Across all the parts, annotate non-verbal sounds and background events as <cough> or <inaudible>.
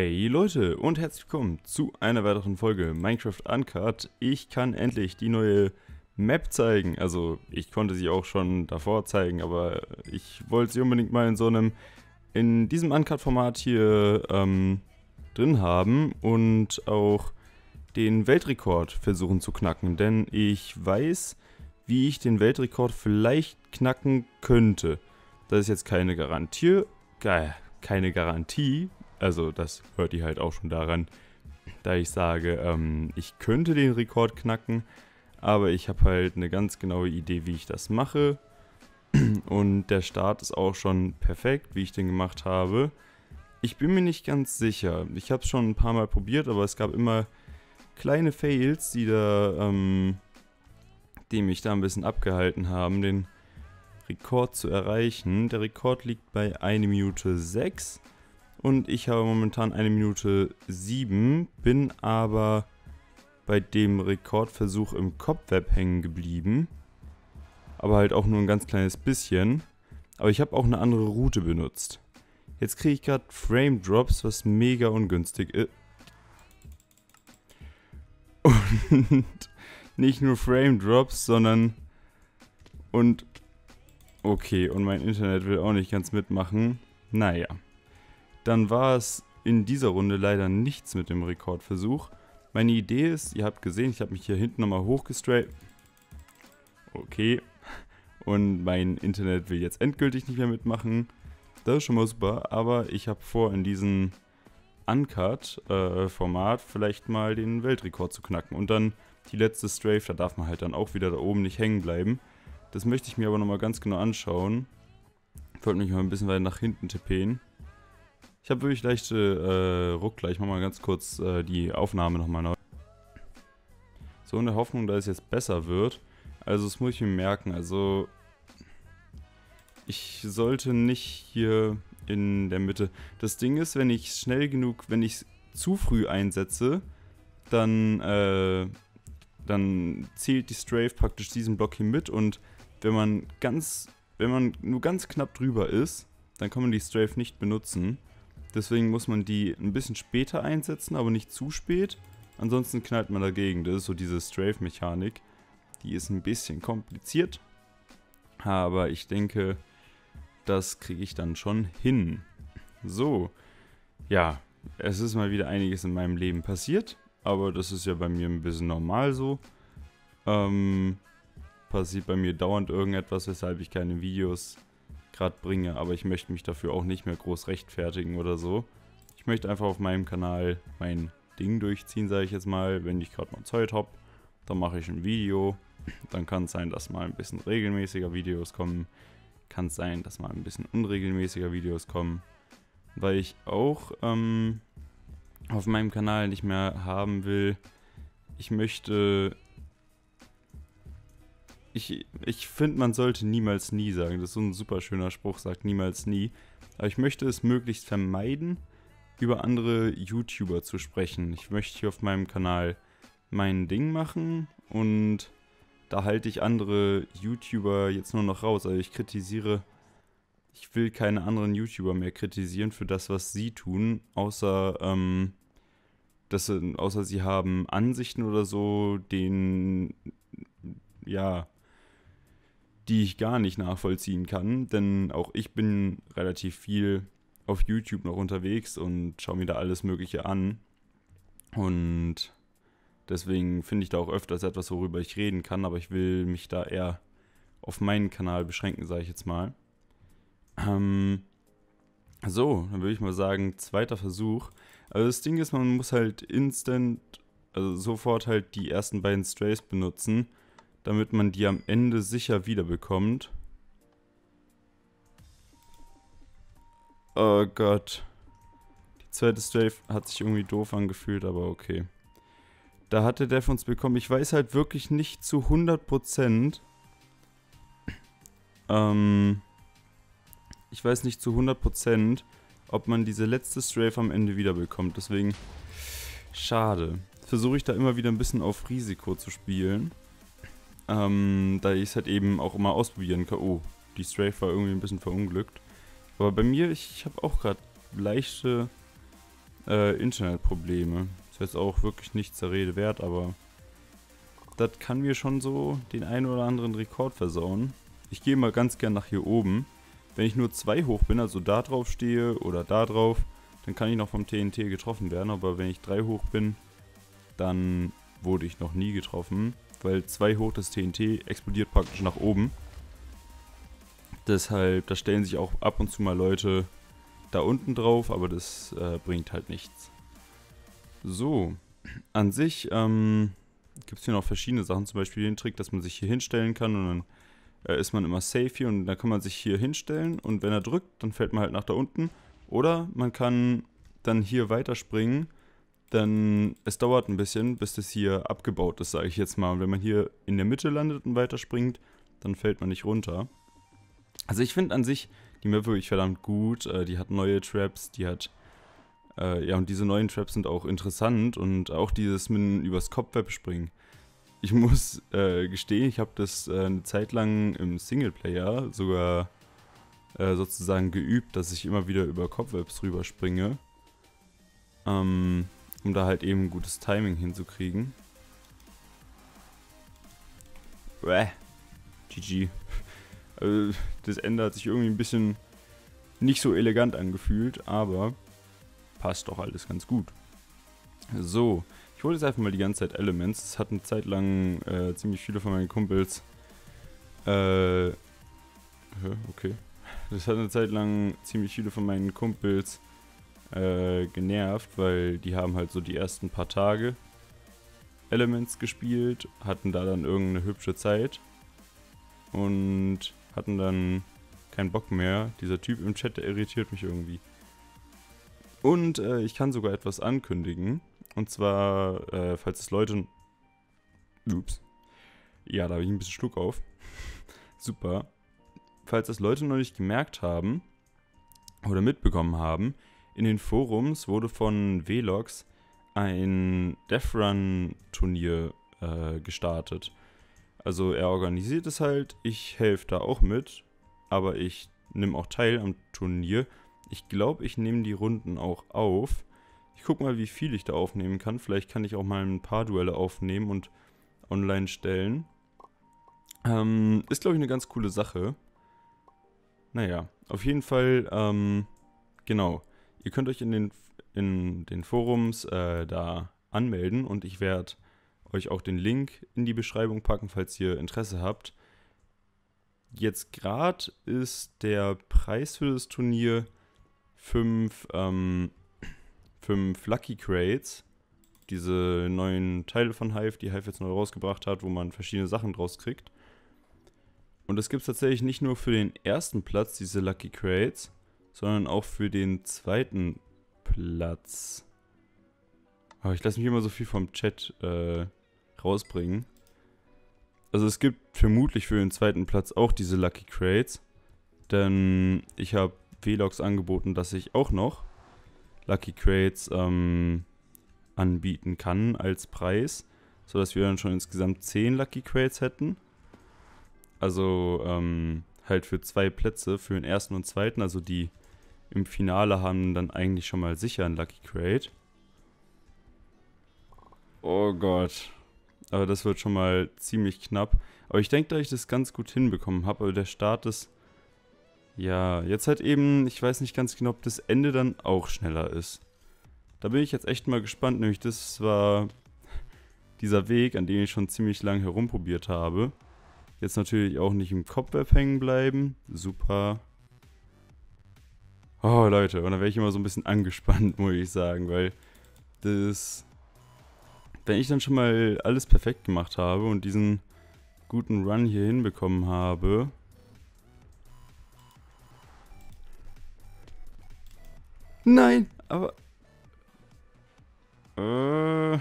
Hey Leute und herzlich willkommen zu einer weiteren Folge Minecraft Uncut. Ich kann endlich die neue Map zeigen. Also ich konnte sie auch schon davor zeigen, aber ich wollte sie unbedingt mal in so einem, in diesem Uncut-Format hier ähm, drin haben und auch den Weltrekord versuchen zu knacken. Denn ich weiß, wie ich den Weltrekord vielleicht knacken könnte. Das ist jetzt keine Garantie, keine Garantie, also das hört ihr halt auch schon daran, da ich sage, ähm, ich könnte den Rekord knacken, aber ich habe halt eine ganz genaue Idee, wie ich das mache. <clears throat> Und der Start ist auch schon perfekt, wie ich den gemacht habe. Ich bin mir nicht ganz sicher. Ich habe es schon ein paar Mal probiert, aber es gab immer kleine Fails, die da, ähm, die mich da ein bisschen abgehalten haben, den Rekord zu erreichen. Der Rekord liegt bei 1 Minute 6 und ich habe momentan 1 Minute 7, bin aber bei dem Rekordversuch im Cobweb hängen geblieben. Aber halt auch nur ein ganz kleines bisschen. Aber ich habe auch eine andere Route benutzt. Jetzt kriege ich gerade Frame Drops, was mega ungünstig ist. Und <laughs> nicht nur Frame Drops, sondern... Und... Okay, und mein Internet will auch nicht ganz mitmachen. Naja. Dann war es in dieser Runde leider nichts mit dem Rekordversuch. Meine Idee ist, ihr habt gesehen, ich habe mich hier hinten nochmal hochgestraight. Okay. Und mein Internet will jetzt endgültig nicht mehr mitmachen. Das ist schon mal super. Aber ich habe vor, in diesem Uncut-Format äh, vielleicht mal den Weltrekord zu knacken. Und dann die letzte Strafe, da darf man halt dann auch wieder da oben nicht hängen bleiben. Das möchte ich mir aber nochmal ganz genau anschauen. Ich wollte mich mal ein bisschen weiter nach hinten tippen. Ich habe wirklich leichte äh, Ruckler. Ich mache mal ganz kurz äh, die Aufnahme nochmal neu. So in der Hoffnung, dass es jetzt besser wird. Also das muss ich mir merken. Also ich sollte nicht hier in der Mitte. Das Ding ist, wenn ich schnell genug, wenn ich zu früh einsetze, dann, äh, dann zählt die Strafe praktisch diesen Block hier mit und wenn man ganz, wenn man nur ganz knapp drüber ist, dann kann man die Strafe nicht benutzen. Deswegen muss man die ein bisschen später einsetzen, aber nicht zu spät. Ansonsten knallt man dagegen. Das ist so diese Strafe-Mechanik. Die ist ein bisschen kompliziert. Aber ich denke, das kriege ich dann schon hin. So, ja, es ist mal wieder einiges in meinem Leben passiert. Aber das ist ja bei mir ein bisschen normal so. Ähm, passiert bei mir dauernd irgendetwas, weshalb ich keine Videos gerade bringe, aber ich möchte mich dafür auch nicht mehr groß rechtfertigen oder so. Ich möchte einfach auf meinem Kanal mein Ding durchziehen, sage ich jetzt mal. Wenn ich gerade mal Zeit habe, dann mache ich ein Video. Dann kann es sein, dass mal ein bisschen regelmäßiger Videos kommen. Kann es sein, dass mal ein bisschen unregelmäßiger Videos kommen. Weil ich auch ähm, auf meinem Kanal nicht mehr haben will. Ich möchte ich, ich finde, man sollte niemals nie sagen. Das ist so ein super schöner Spruch, sagt niemals nie. Aber ich möchte es möglichst vermeiden, über andere YouTuber zu sprechen. Ich möchte hier auf meinem Kanal mein Ding machen und da halte ich andere YouTuber jetzt nur noch raus. Also ich kritisiere, ich will keine anderen YouTuber mehr kritisieren für das, was sie tun, außer, ähm, dass, außer sie haben Ansichten oder so, den, ja, die ich gar nicht nachvollziehen kann, denn auch ich bin relativ viel auf YouTube noch unterwegs und schaue mir da alles Mögliche an. Und deswegen finde ich da auch öfters etwas, worüber ich reden kann, aber ich will mich da eher auf meinen Kanal beschränken, sage ich jetzt mal. Ähm, so, dann würde ich mal sagen, zweiter Versuch. Also das Ding ist, man muss halt instant, also sofort halt die ersten beiden Strays benutzen damit man die am Ende sicher wiederbekommt. Oh Gott. Die zweite Strafe hat sich irgendwie doof angefühlt, aber okay. Da hatte der von uns bekommen. Ich weiß halt wirklich nicht zu 100%. Ähm. Ich weiß nicht zu 100%, ob man diese letzte Strafe am Ende wiederbekommt. Deswegen. Schade. Versuche ich da immer wieder ein bisschen auf Risiko zu spielen. Ähm, da ich es halt eben auch immer ausprobieren kann. Oh, die Strafe war irgendwie ein bisschen verunglückt. Aber bei mir, ich, habe auch gerade leichte äh, Internetprobleme. Das jetzt auch wirklich nichts der Rede wert, aber das kann mir schon so den einen oder anderen Rekord versauen. Ich gehe mal ganz gern nach hier oben. Wenn ich nur zwei hoch bin, also da drauf stehe oder da drauf, dann kann ich noch vom TNT getroffen werden. Aber wenn ich drei hoch bin, dann wurde ich noch nie getroffen. Weil zwei hoch das TNT explodiert praktisch nach oben. Deshalb, da stellen sich auch ab und zu mal Leute da unten drauf, aber das äh, bringt halt nichts. So, an sich ähm, gibt es hier noch verschiedene Sachen, zum Beispiel den Trick, dass man sich hier hinstellen kann und dann äh, ist man immer safe hier und dann kann man sich hier hinstellen und wenn er drückt, dann fällt man halt nach da unten. Oder man kann dann hier weiterspringen, dann es dauert ein bisschen, bis das hier abgebaut ist, sage ich jetzt mal. Und wenn man hier in der Mitte landet und weiterspringt, dann fällt man nicht runter. Also ich finde an sich die Map wirklich verdammt gut. Äh, die hat neue Traps, die hat äh, ja, und diese neuen Traps sind auch interessant und auch dieses mit übers Kopfweb springen. Ich <laughs> muss äh, gestehen, ich habe das äh, eine Zeit lang im Singleplayer sogar äh, sozusagen geübt, dass ich immer wieder über Kopfwebs rüberspringe. Ähm, um da halt eben gutes Timing hinzukriegen. Bäh. GG. <laughs> Also, das Ende hat sich irgendwie ein bisschen nicht so elegant angefühlt, aber passt doch alles ganz gut. So, ich hole jetzt einfach mal die ganze Zeit Elements. Das hat eine Zeit lang äh, ziemlich viele von meinen Kumpels. Äh, okay. Das hat eine Zeit lang ziemlich viele von meinen Kumpels äh, genervt, weil die haben halt so die ersten paar Tage Elements gespielt, hatten da dann irgendeine hübsche Zeit und hatten dann keinen Bock mehr. Dieser Typ im Chat, der irritiert mich irgendwie. Und äh, ich kann sogar etwas ankündigen. Und zwar, äh, falls es Leute. Ups. Ja, da habe ich ein bisschen Schluck auf. <laughs> Super. Falls es Leute noch nicht gemerkt haben oder mitbekommen haben, in den Forums wurde von Velox ein Death Run Turnier äh, gestartet. Also er organisiert es halt, ich helfe da auch mit, aber ich nehme auch teil am Turnier ich glaube, ich nehme die Runden auch auf. Ich gucke mal, wie viel ich da aufnehmen kann. Vielleicht kann ich auch mal ein paar Duelle aufnehmen und online stellen. Ähm, ist, glaube ich, eine ganz coole Sache. Naja, auf jeden Fall, ähm, genau. Ihr könnt euch in den, in den Forums äh, da anmelden und ich werde euch auch den Link in die Beschreibung packen, falls ihr Interesse habt. Jetzt gerade ist der Preis für das Turnier fünf, ähm, fünf Lucky Crates. Diese neuen Teile von Hive, die Hive jetzt neu rausgebracht hat, wo man verschiedene Sachen draus kriegt. Und das gibt es tatsächlich nicht nur für den ersten Platz, diese Lucky Crates, sondern auch für den zweiten Platz. Aber ich lasse mich immer so viel vom Chat äh, rausbringen. Also es gibt vermutlich für den zweiten Platz auch diese Lucky Crates. Denn ich habe Vlogs angeboten, dass ich auch noch Lucky Crates ähm, anbieten kann als Preis, sodass wir dann schon insgesamt 10 Lucky Crates hätten. Also ähm, halt für zwei Plätze, für den ersten und zweiten, also die im Finale haben dann eigentlich schon mal sicher ein Lucky Crate. Oh Gott. Aber das wird schon mal ziemlich knapp. Aber ich denke, dass ich das ganz gut hinbekommen habe. Aber der Start ist ja, jetzt halt eben, ich weiß nicht ganz genau, ob das Ende dann auch schneller ist. Da bin ich jetzt echt mal gespannt, nämlich das war dieser Weg, an dem ich schon ziemlich lang herumprobiert habe. Jetzt natürlich auch nicht im Kopfweb hängen bleiben. Super. Oh, Leute, und da wäre ich immer so ein bisschen <laughs> angespannt, muss ich sagen, weil das. Wenn ich dann schon mal alles perfekt gemacht habe und diesen guten Run hier hinbekommen habe, Nein, aber. Äh,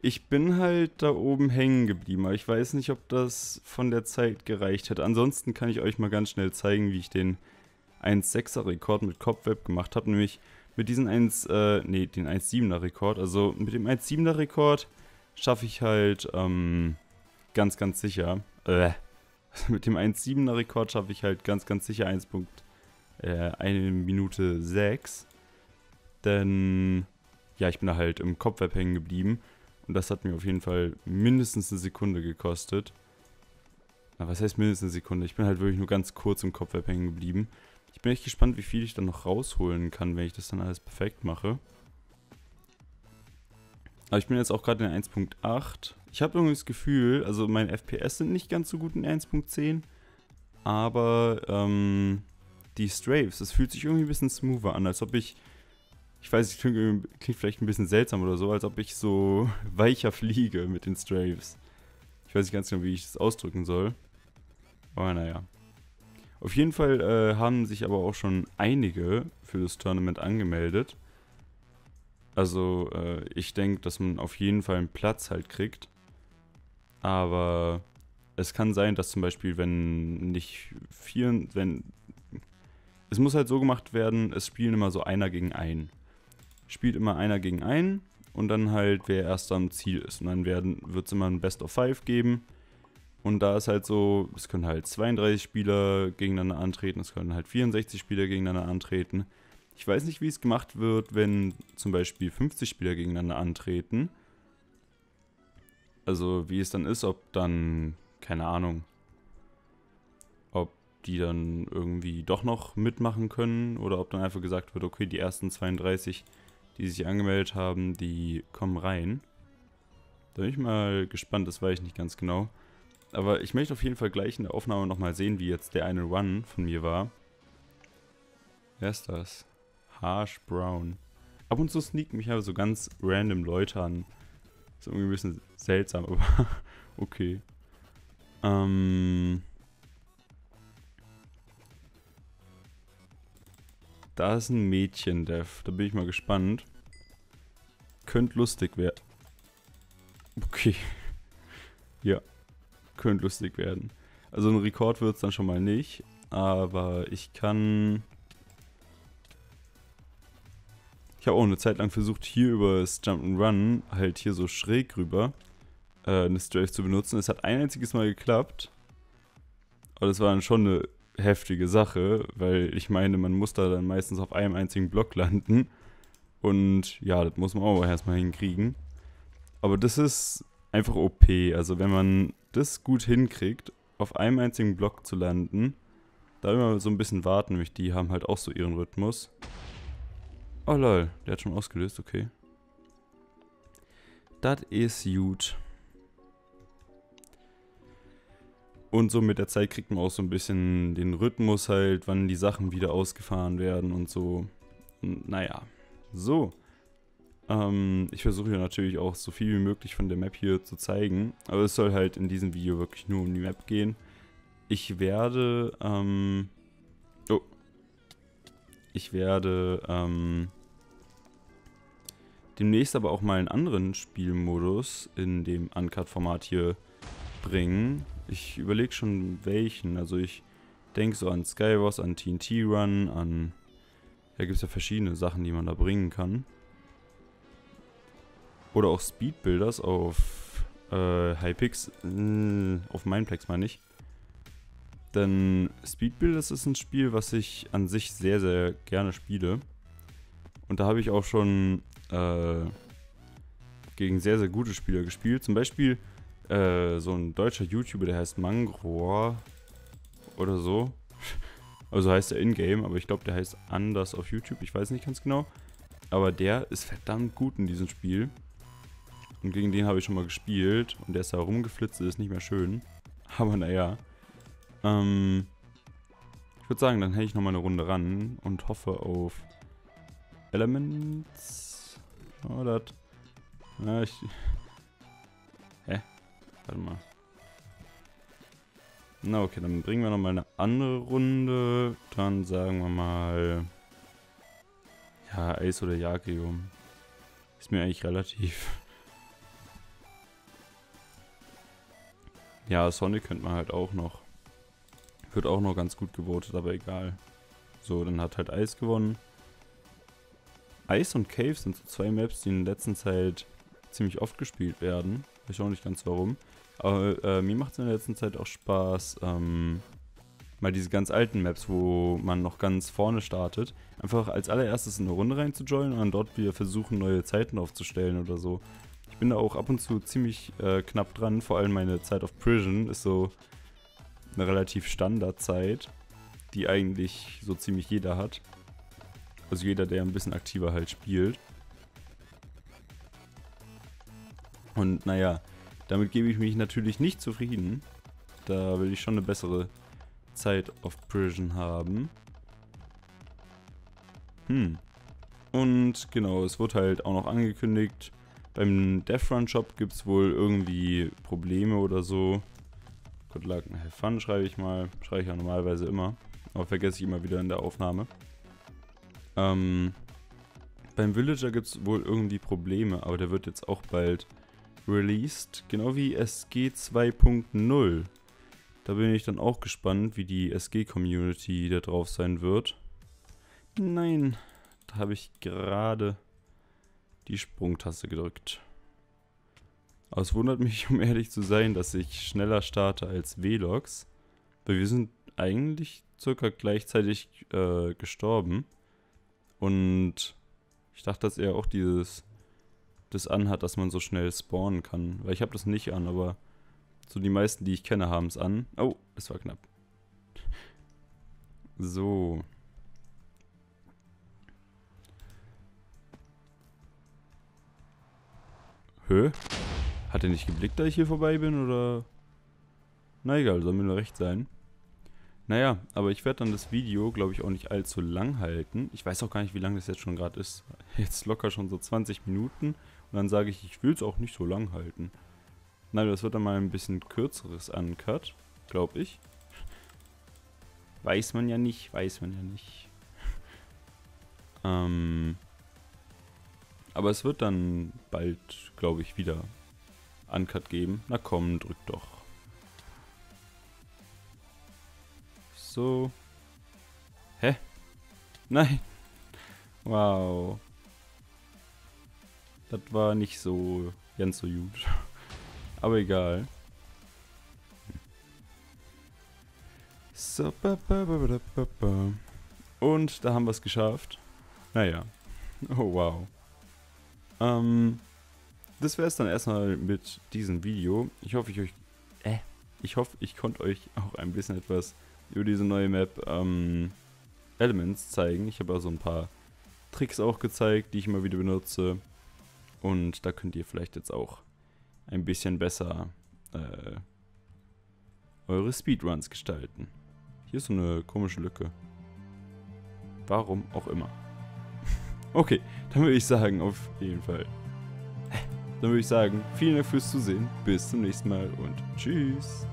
ich bin halt da oben hängen geblieben, aber ich weiß nicht, ob das von der Zeit gereicht hätte. Ansonsten kann ich euch mal ganz schnell zeigen, wie ich den 1,6er Rekord mit Kopfweb gemacht habe. Nämlich mit diesem 1, äh, nee, den 1,7er Rekord. Also mit dem 1,7er Rekord schaffe ich halt, ähm, ganz, ganz sicher, äh, <laughs> mit dem 1,7er Rekord schaffe ich halt ganz, ganz sicher 1.8 äh, eine Minute 6. Denn, ja, ich bin da halt im Kopfweb hängen geblieben. Und das hat mir auf jeden Fall mindestens eine Sekunde gekostet. Na, was heißt mindestens eine Sekunde? Ich bin halt wirklich nur ganz kurz im Kopfweb hängen geblieben. Ich bin echt gespannt, wie viel ich dann noch rausholen kann, wenn ich das dann alles perfekt mache. Aber ich bin jetzt auch gerade in 1.8. Ich habe irgendwie das Gefühl, also meine FPS sind nicht ganz so gut in 1.10. Aber ähm, die Strafes, das fühlt sich irgendwie ein bisschen smoother an, als ob ich, ich weiß, es klingt, klingt vielleicht ein bisschen seltsam oder so, als ob ich so <laughs> weicher fliege mit den Strafes. Ich weiß nicht ganz genau, wie ich das ausdrücken soll. Aber naja. Auf jeden Fall äh, haben sich aber auch schon einige für das Tournament angemeldet. Also äh, ich denke, dass man auf jeden Fall einen Platz halt kriegt. Aber es kann sein, dass zum Beispiel, wenn nicht vier, wenn es muss halt so gemacht werden, es spielen immer so einer gegen einen. Spielt immer einer gegen einen und dann halt, wer erst am Ziel ist. Und dann wird es immer ein Best of Five geben. Und da ist halt so, es können halt 32 Spieler gegeneinander antreten, es können halt 64 Spieler gegeneinander antreten. Ich weiß nicht, wie es gemacht wird, wenn zum Beispiel 50 Spieler gegeneinander antreten. Also wie es dann ist, ob dann, keine Ahnung, ob die dann irgendwie doch noch mitmachen können oder ob dann einfach gesagt wird, okay, die ersten 32, die sich angemeldet haben, die kommen rein. Da bin ich mal gespannt, das weiß ich nicht ganz genau. Aber ich möchte auf jeden Fall gleich in der Aufnahme nochmal sehen, wie jetzt der eine Run von mir war. Wer ist das? Harsh Brown. Ab und zu sneaken mich aber so ganz random Leute an. Ist irgendwie ein bisschen seltsam, <laughs> aber okay. Ähm. Da ist ein Mädchen, Dev. Da bin ich mal gespannt. Könnte lustig werden. Okay. <laughs> ja. Könnte lustig werden. Also ein Rekord wird es dann schon mal nicht. Aber ich kann Ich habe auch eine Zeit lang versucht, hier über das Jump'n'Run, halt hier so schräg rüber, äh, eine Strafe zu benutzen. Es hat ein einziges Mal geklappt. Aber das war dann schon eine heftige Sache, weil ich meine, man muss da dann meistens auf einem einzigen Block landen. Und ja, das muss man auch erstmal hinkriegen. Aber das ist einfach OP. Also wenn man das gut hinkriegt, auf einem einzigen Block zu landen, da immer so ein bisschen warten, nämlich die haben halt auch so ihren Rhythmus. Oh lol, der hat schon ausgelöst, okay. Das ist gut. Und so mit der Zeit kriegt man auch so ein bisschen den Rhythmus halt, wann die Sachen wieder ausgefahren werden und so. Und naja, so. Ähm, ich versuche ja natürlich auch so viel wie möglich von der Map hier zu zeigen. Aber es soll halt in diesem Video wirklich nur um die Map gehen. Ich werde, ähm, oh. Ich werde, ähm, demnächst aber auch mal einen anderen Spielmodus in dem Uncut-Format hier bringen. Ich überlege schon welchen. Also ich denke so an Skywars, an TNT Run, an... Da gibt es ja verschiedene Sachen, die man da bringen kann. Oder auch Speedbuilders auf äh, Hypix, äh, auf Mindplex meine ich. Denn Speedbuilders ist ein Spiel, was ich an sich sehr, sehr gerne spiele. Und da habe ich auch schon äh, gegen sehr, sehr gute Spieler gespielt. Zum Beispiel äh, so ein deutscher YouTuber, der heißt Mangroa oder so. <laughs> Also heißt er in-game, aber ich glaube, der heißt anders auf YouTube. Ich weiß nicht ganz genau. Aber der ist verdammt gut in diesem Spiel. Und gegen den habe ich schon mal gespielt. Und der ist da rumgeflitzt, ist nicht mehr schön. <laughs> Aber naja. Ähm, ich würde sagen, dann hätte ich nochmal eine Runde ran und hoffe auf Elements. Oh, das. Ja, ich. <laughs> Hä? Warte mal. Na, okay, dann bringen wir nochmal eine andere Runde. Dann sagen wir mal. Ja, Ace oder Jagium. Ist mir eigentlich relativ. Ja, Sonic könnte man halt auch noch. Wird auch noch ganz gut gewotet, aber egal. So, dann hat halt Eis gewonnen. Ice und Cave sind so zwei Maps, die in der letzten Zeit ziemlich oft gespielt werden. Weiß auch nicht ganz warum. Aber äh, mir macht es in der letzten Zeit auch Spaß, ähm, mal diese ganz alten Maps, wo man noch ganz vorne startet, einfach als allererstes in eine Runde reinzujoinen und dann dort wieder versuchen, neue Zeiten aufzustellen oder so. Ich bin da auch ab und zu ziemlich äh, knapp dran, vor allem meine Zeit of Prison ist so eine relativ Standardzeit, die eigentlich so ziemlich jeder hat. Also jeder, der ein bisschen aktiver halt spielt. Und naja, damit gebe ich mich natürlich nicht zufrieden. Da will ich schon eine bessere Zeit of Prison haben. Hm. Und genau, es wird halt auch noch angekündigt, beim Death Run Shop gibt es wohl irgendwie Probleme oder so. Good luck and have fun schreibe ich mal. Schreibe ich ja normalerweise immer. Aber vergesse ich immer wieder in der Aufnahme. Ähm, beim Villager gibt es wohl irgendwie Probleme, aber der wird jetzt auch bald released. Genau wie SG 2.0. Da bin ich dann auch gespannt, wie die SG-Community da drauf sein wird. Nein, da habe ich gerade die Sprungtaste gedrückt. Aber es wundert mich, <laughs> um ehrlich zu sein, dass ich schneller starte als Velox. Weil wir sind eigentlich circa gleichzeitig äh, gestorben. Und ich dachte, dass er auch dieses das anhat, dass man so schnell spawnen kann. Weil ich habe das nicht an, aber so die meisten, die ich kenne, haben es an. Oh, es war knapp. So. Hö? Hat er nicht geblickt, da ich hier vorbei bin, oder? Na egal, soll mir nur recht sein. Naja, aber ich werde dann das Video, glaube ich, auch nicht allzu lang halten. Ich weiß auch gar nicht, wie lang das jetzt schon gerade ist. <laughs> Jetzt locker schon so 20 Minuten. Und dann sage ich, ich will es auch nicht so lang halten. Nein, das wird dann mal ein bisschen kürzeres Uncut, glaube ich. Weiß man ja nicht, weiß man ja nicht. <laughs> ähm, aber es wird dann bald, glaube ich, wieder Uncut geben. Na komm, drück doch. So. Hä? Nein. Wow. Das war nicht so ganz so gut. <laughs> Aber egal. So, und da haben wir es geschafft. Naja. Oh, wow. Ähm, das wäre es dann erstmal mit diesem Video. Ich hoffe, ich euch. Äh, ich hoffe, ich konnte euch <laughs> auch ein bisschen etwas über diese neue Map ähm, Elements zeigen. Ich habe also ein paar Tricks auch gezeigt, die ich immer wieder benutze. Und da könnt ihr vielleicht jetzt auch ein bisschen besser äh, eure Speedruns gestalten. Hier ist so eine komische Lücke. Warum auch immer. Okay, dann würde ich sagen, auf jeden Fall. Dann würde ich sagen, vielen Dank fürs Zusehen. Bis zum nächsten Mal und tschüss.